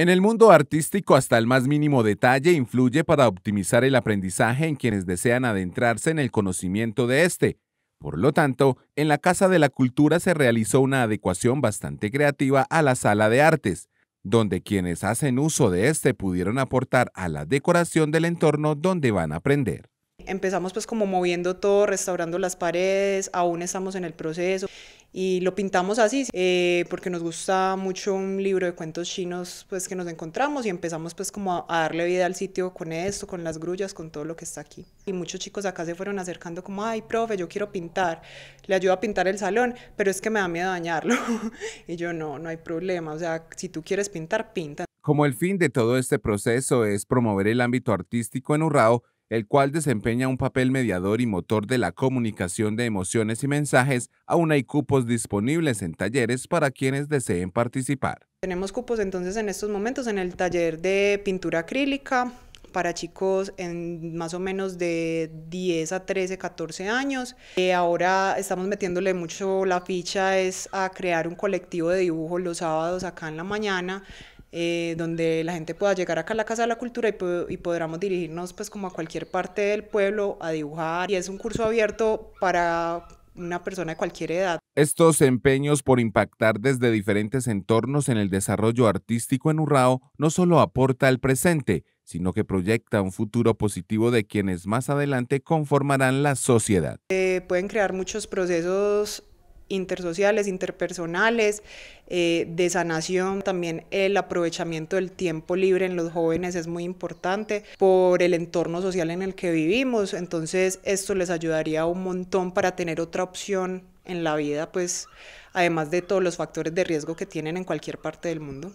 En el mundo artístico, hasta el más mínimo detalle influye para optimizar el aprendizaje en quienes desean adentrarse en el conocimiento de este. Por lo tanto, en la Casa de la Cultura se realizó una adecuación bastante creativa a la sala de artes, donde quienes hacen uso de este pudieron aportar a la decoración del entorno donde van a aprender. Empezamos pues como moviendo todo, restaurando las paredes, aún estamos en el proceso y lo pintamos así eh, porque nos gusta mucho un libro de cuentos chinos pues que nos encontramos y empezamos pues como a, darle vida al sitio con esto, con las grullas, con todo lo que está aquí. Y muchos chicos acá se fueron acercando como, ay, profe, yo quiero pintar, le ayudo a pintar el salón, pero es que me da miedo dañarlo. y yo no, no hay problema, o sea, si tú quieres pintar, pinta. Como el fin de todo este proceso es promover el ámbito artístico en Urrao, el cual desempeña un papel mediador y motor de la comunicación de emociones y mensajes, aún hay cupos disponibles en talleres para quienes deseen participar. Tenemos cupos entonces en estos momentos en el taller de pintura acrílica para chicos en más o menos de 10 a 13, 14 años. Eh, ahora estamos metiéndole mucho la ficha es a crear un colectivo de dibujo los sábados acá en la mañana eh, donde la gente pueda llegar acá a la Casa de la Cultura y, y podamos dirigirnos pues como a cualquier parte del pueblo a dibujar y es un curso abierto para una persona de cualquier edad. Estos empeños por impactar desde diferentes entornos en el desarrollo artístico en Urrao no solo aporta al presente, sino que proyecta un futuro positivo de quienes más adelante conformarán la sociedad. Eh, pueden crear muchos procesos intersociales, interpersonales, eh, de sanación. También el aprovechamiento del tiempo libre en los jóvenes es muy importante por el entorno social en el que vivimos. Entonces esto les ayudaría un montón para tener otra opción en la vida, pues además de todos los factores de riesgo que tienen en cualquier parte del mundo.